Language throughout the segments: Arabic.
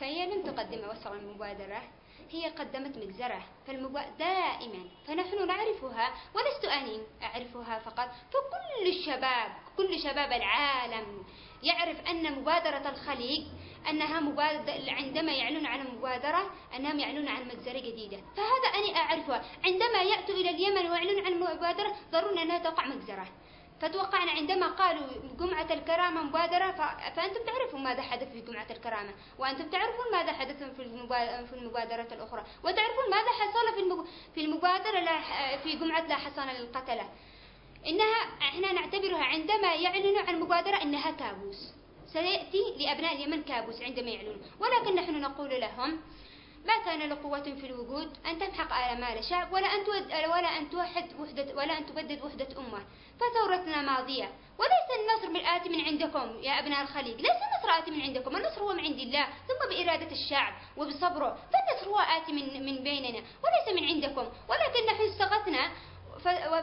فهي لم تقدم أوسع المبادرة هي قدمت مجزرة فالمبا... دائما فنحن نعرفها ولست أني أعرفها فقط فكل الشباب كل شباب العالم يعرف أن مبادرة الخليج أنها مبادرة عندما يعلنون عن مبادرة أنهم يعلنون عن مجزرة جديدة. فهذا أنا أعرفها. عندما يأتوا إلى اليمن ويعلنون عن مبادرة ضروري أنها توقع مجزرة. فتوقعنا عندما قالوا جمعة الكرامة مبادرة فأنتم تعرفون ماذا حدث في جمعة الكرامة وأنتم تعرفون ماذا حدث في المبادرة الأخرى وتعرفون ماذا حصل في المبادرة في جمعة لا حصان للقتلة. إنها إحنا نعتبرها عندما يعلنوا عن مبادرة إنها كابوس. سيأتي لأبناء اليمن كابوس عندما يعلنون ولكن نحن نقول لهم ما كان لقوة في الوجود أن تمحق آمال الشعب ولا أن ولا أن توحد وحدة ولا أن تبدد وحدة أمة. فثورتنا ماضية. وليس النصر بالآتي من عندكم يا أبناء الخليج. ليس النصر آتي من عندكم النصر هو من عند الله ثم بإرادة الشعب وبصبره. فالنصر هو آتي من من بيننا وليس من عندكم. ولكن نحن استغثنا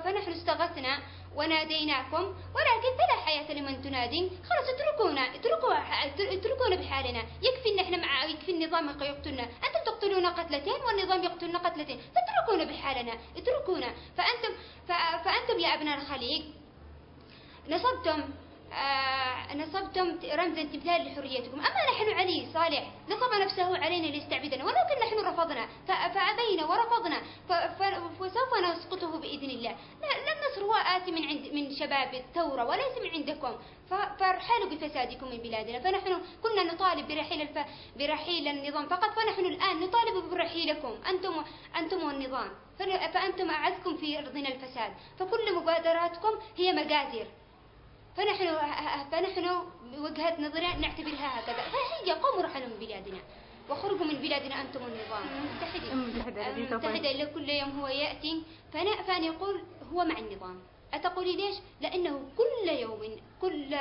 فنحن استغثنا وناديناكم ولكن فلا حياة لمن تنادي خلاص اتركونا اتركوا اتركونا بحالنا. يكفي إن إحنا مع يكفي النظام يقتلنا. أنتم تقتلون قتلتين والنظام يقتلنا قتلتين. فاتركونا بحالنا. اتركونا. فأنتم فأنتم يا أبناء الخليج نصبتم آه نصبتم رمزا تمثال لحريتكم. أما نحن علي صالح نصب نفسه علينا ليستعبدنا ولكن نحن رفضنا. فأبينا ورفضنا. فسوف نسقطه بإذن الله. آتي من عند من شباب الثورة وليس من عندكم. فارحلوا بفسادكم من بلادنا. فنحن كنا نطالب برحيل الف... برحيل النظام. فقط فنحن الآن نطالب برحيلكم. أنتم أنتم والنظام فأنتم أعزكم في أرضنا الفساد. فكل مبادراتكم هي مجازر فنحن فنحن بوجهة نظرنا نعتبرها هكذا. فهي قوموا رحلوا من بلادنا. وخرجوا من بلادنا أنتم النظام. متحدين. متحدة إلى كل يوم هو يأتي. فأنا فأنا يقول هو مع النظام. أتقولي ليش؟ لأنه كل يوم كل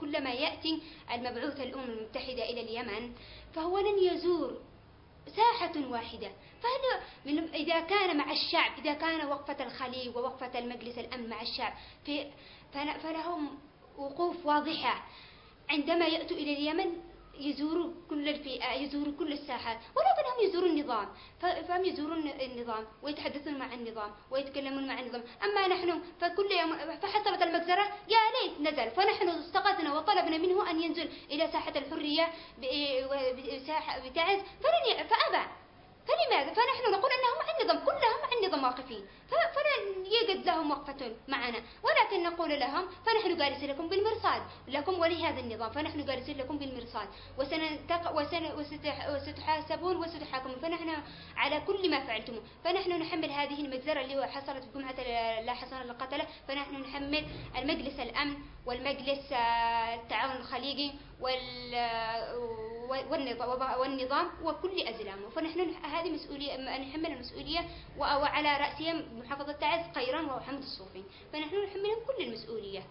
كلما يأتي المبعوث الأمم المتحدة إلى اليمن فهو لن يزور ساحة واحدة فهذا من إذا كان مع الشعب إذا كان وقفة الخليج ووقفة المجلس الأمن مع الشعب فلهم وقوف واضحة عندما يأتوا إلى اليمن يزوروا كل الفئة يزوروا كل الساحات. ولكن هم يزوروا النظام. فهم يزورون النظام ويتحدثون مع النظام ويتكلمون مع النظام. أما نحن فكل يوم فحصلت المجزرة يا ليت نزل. فنحن استغثنا وطلبنا منه أن ينزل إلى ساحة الحرية بتعز فأبى. فلماذا؟ فنحن نقول أنهم مع النظام كلهم مع النظام واقفين فلا يجد لهم وقفة معنا. ولكن نقول لهم فنحن جالسين لكم بالمرصاد. لكم ولهذا النظام فنحن جالسين لكم بالمرصاد. وسنتق وسن وستحاسبون وستحاكمون. فنحن على كل ما فعلتم. فنحن نحمل هذه المجزرة اللي حصلت في جمعة لا حصان القتلة فنحن نحمل المجلس الأمن والمجلس آه، التعاون الخليجي والنظام وكل أزلامه فنحن هذه مسؤولية نحمل المسؤولية وعلى رأسهم محافظة تعز قيران وحمد الصوفي. فنحن نحملهم كل المسؤولية.